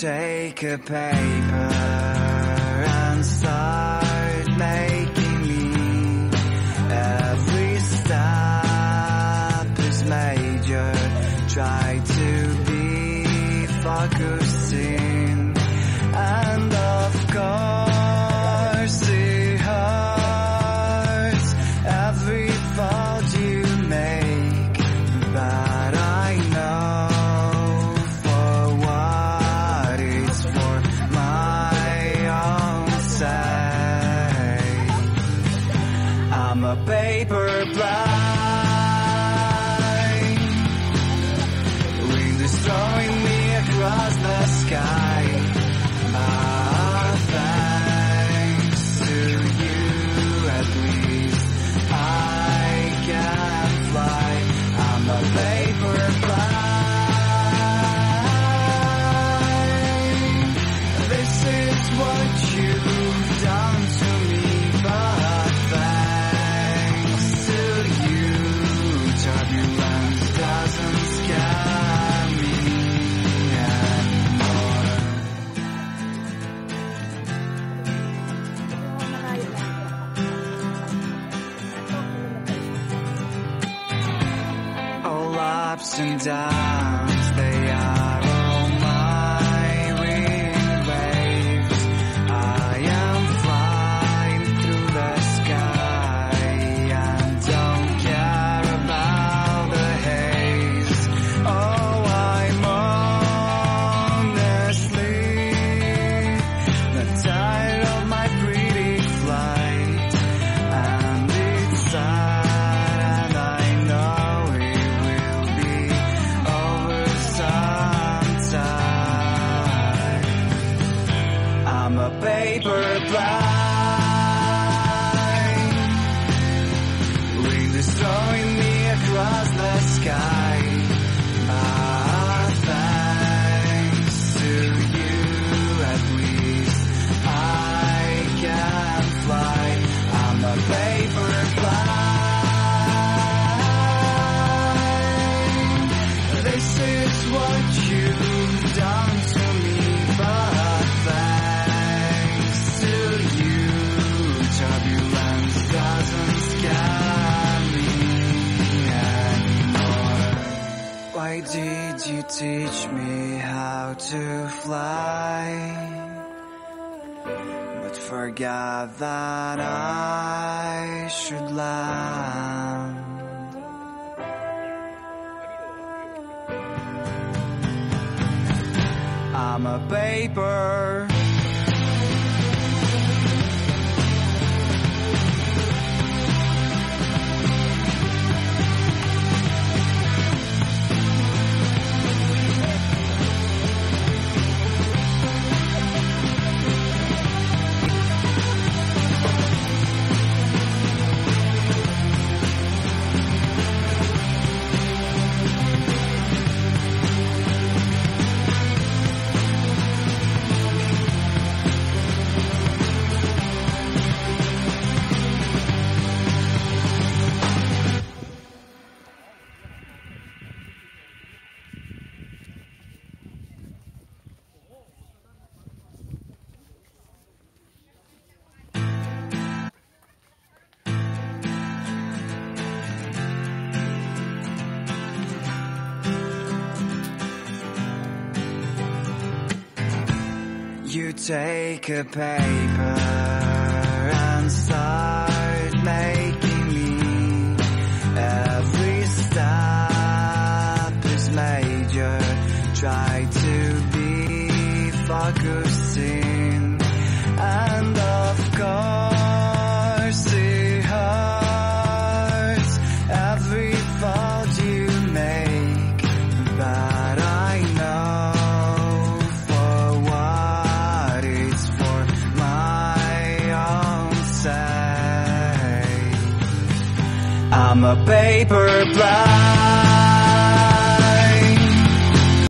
Take a paper and start making me. Every step is major. Try to be focusing. paper bag. ups and downs. sky. teach me how to fly, but forgot that I should land. I'm a paper you take a paper and start making me? Every step is major. Try to be focusing. I'm a paper bag